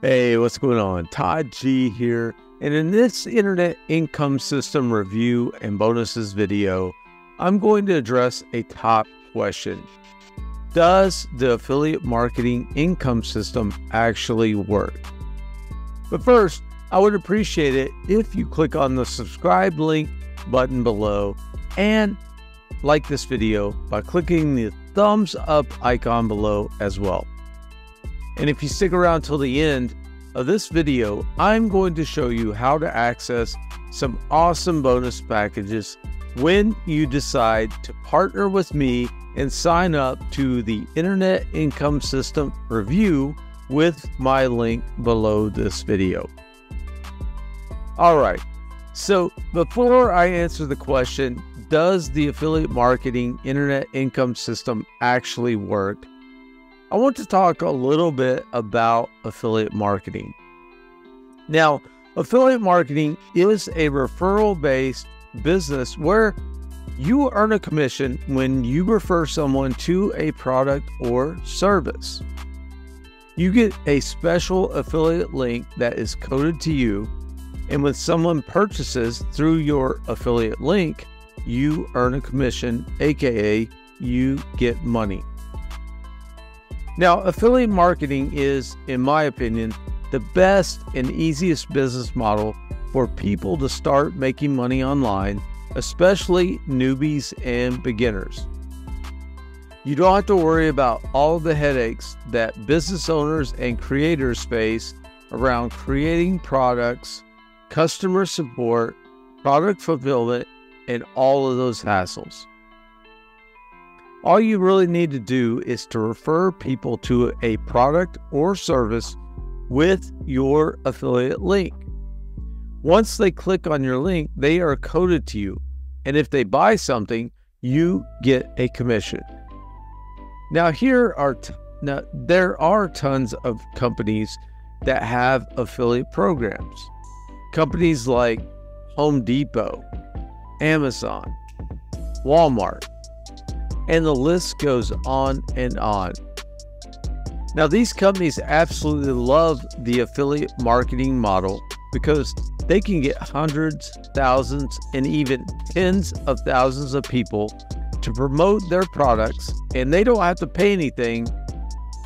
Hey, what's going on? Todd G here. And in this Internet Income System review and bonuses video, I'm going to address a top question. Does the affiliate marketing income system actually work? But first, I would appreciate it if you click on the subscribe link button below and like this video by clicking the thumbs up icon below as well. And if you stick around till the end of this video, I'm going to show you how to access some awesome bonus packages when you decide to partner with me and sign up to the Internet Income System Review with my link below this video. All right, so before I answer the question, does the affiliate marketing internet income system actually work? I want to talk a little bit about affiliate marketing. Now, affiliate marketing is a referral based business where you earn a commission when you refer someone to a product or service. You get a special affiliate link that is coded to you, and when someone purchases through your affiliate link, you earn a commission, aka, you get money. Now, affiliate marketing is, in my opinion, the best and easiest business model for people to start making money online, especially newbies and beginners. You don't have to worry about all the headaches that business owners and creators face around creating products, customer support, product fulfillment, and all of those hassles. All you really need to do is to refer people to a product or service with your affiliate link. Once they click on your link, they are coded to you. And if they buy something, you get a commission. Now here are t- now there are tons of companies that have affiliate programs. Companies like Home Depot, Amazon, Walmart, and the list goes on and on. Now, these companies absolutely love the affiliate marketing model because they can get hundreds, thousands, and even tens of thousands of people to promote their products, and they don't have to pay anything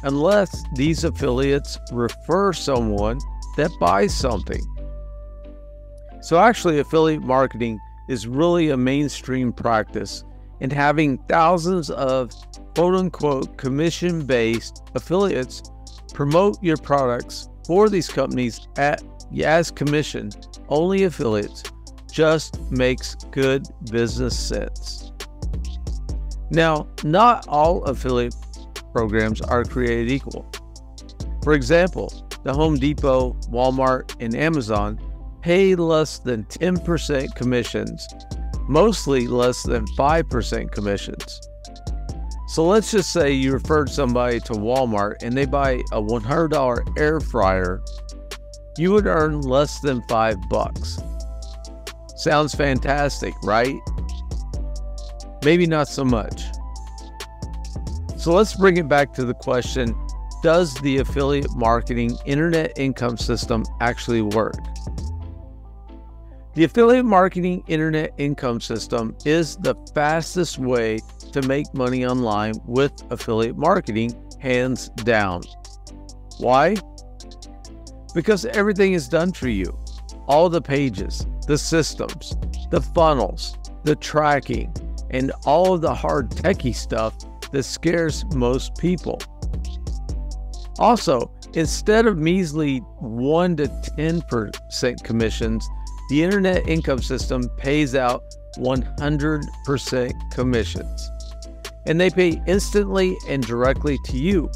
unless these affiliates refer someone that buys something. So, actually, affiliate marketing is really a mainstream practice and having thousands of quote unquote commission based affiliates promote your products for these companies at as commission only affiliates just makes good business sense. Now, not all affiliate programs are created equal. For example, the Home Depot, Walmart, and Amazon pay less than 10% commissions mostly less than 5% commissions. So let's just say you referred somebody to Walmart and they buy a $100 air fryer, you would earn less than 5 bucks. Sounds fantastic, right? Maybe not so much. So let's bring it back to the question, does the affiliate marketing internet income system actually work? The affiliate marketing internet income system is the fastest way to make money online with affiliate marketing, hands down. Why? Because everything is done for you. All the pages, the systems, the funnels, the tracking, and all of the hard techie stuff that scares most people. Also, instead of measly 1 to 10% commissions, the internet income system pays out 100% commissions. And they pay instantly and directly to you.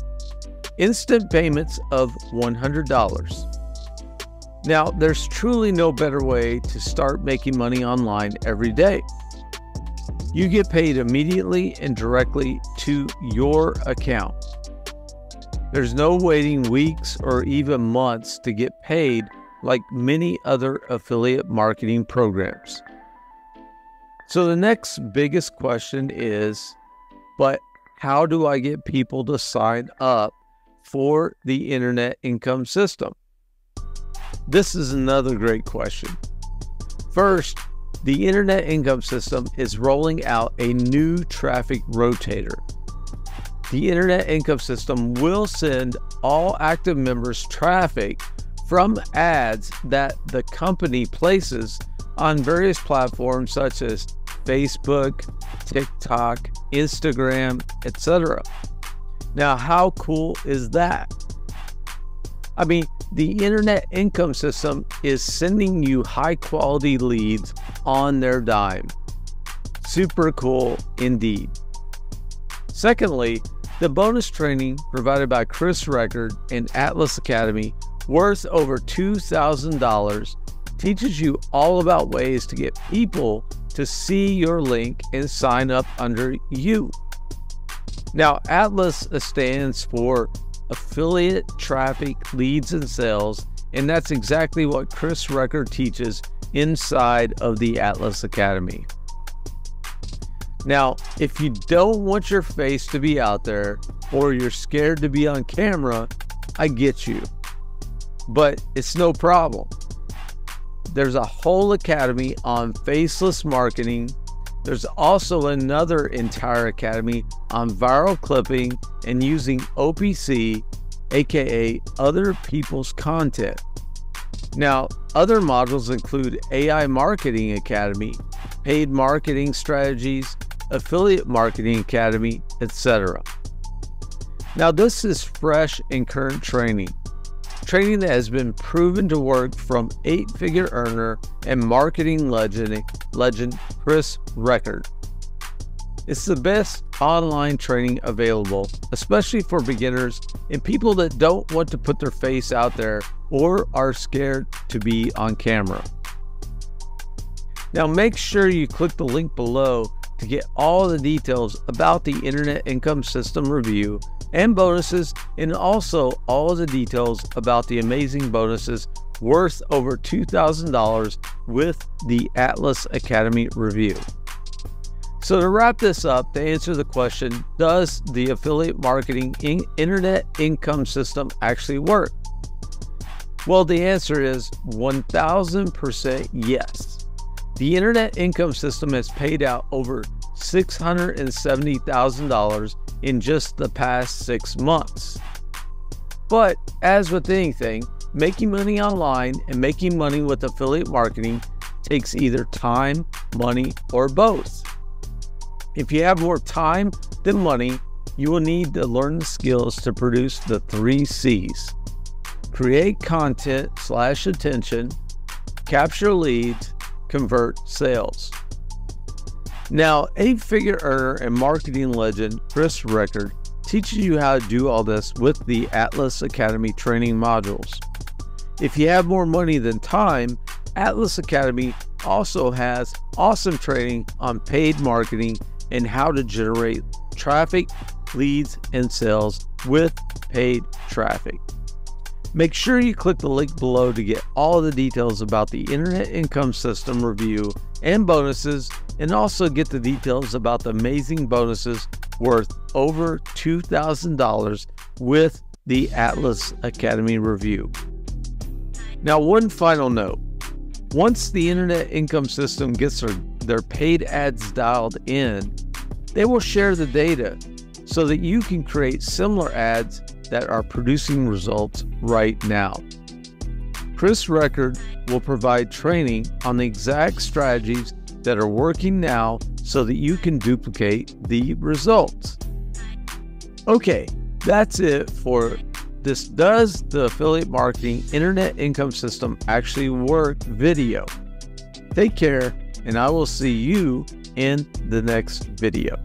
Instant payments of $100. Now, there's truly no better way to start making money online every day. You get paid immediately and directly to your account. There's no waiting weeks or even months to get paid like many other affiliate marketing programs. So the next biggest question is but how do I get people to sign up for the internet income system? This is another great question. First, the Internet Income System is rolling out a new traffic rotator. The Internet Income System will send all active members traffic from ads that the company places on various platforms such as Facebook, TikTok, Instagram, etc. Now, how cool is that? I mean, the internet income system is sending you high quality leads on their dime. Super cool indeed. Secondly, the bonus training provided by Chris Record and Atlas Academy, worth over $2,000, teaches you all about ways to get people to see your link and sign up under you. Now, Atlas stands for Affiliate Traffic Leads and Sales, and that's exactly what Chris Record teaches inside of the Atlas Academy. Now, if you don't want your face to be out there or you're scared to be on camera, I get you. But it's no problem. There's a whole academy on faceless marketing. There's also another entire academy on viral clipping and using OPC, aka other people's content. Now, other modules include AI Marketing Academy, paid marketing strategies, Affiliate Marketing Academy, etc. Now, this is fresh and current training, training that has been proven to work from eight figure earner and marketing legend, legend Chris Record. It's the best online training available, especially for beginners and people that don't want to put their face out there or are scared to be on camera. Now, make sure you click the link below to get all the details about the Internet Income System review and bonuses, and also all the details about the amazing bonuses worth over $2,000 with the Atlas Academy review. So, to wrap this up, to answer the question Does the affiliate marketing in internet income system actually work? Well, the answer is 1000% yes. The Internet Income System has paid out over $670,000 in just the past six months. But as with anything, making money online and making money with affiliate marketing takes either time, money, or both. If you have more time than money, you will need to learn the skills to produce the three C's create content slash attention, capture leads, convert sales. Now, eight figure earner and marketing legend Chris Record teaches you how to do all this with the Atlas Academy training modules. If you have more money than time, Atlas Academy also has awesome training on paid marketing and how to generate traffic, leads, and sales with paid traffic. Make sure you click the link below to get all the details about the Internet Income System review and bonuses, and also get the details about the amazing bonuses worth over $2,000 with the Atlas Academy review. Now, one final note once the Internet Income System gets their, their paid ads dialed in, they will share the data so that you can create similar ads that are producing results right now. Chris Record will provide training on the exact strategies that are working now so that you can duplicate the results. Okay, that's it for this Does the Affiliate Marketing Internet Income System Actually Work video. Take care, and I will see you in the next video.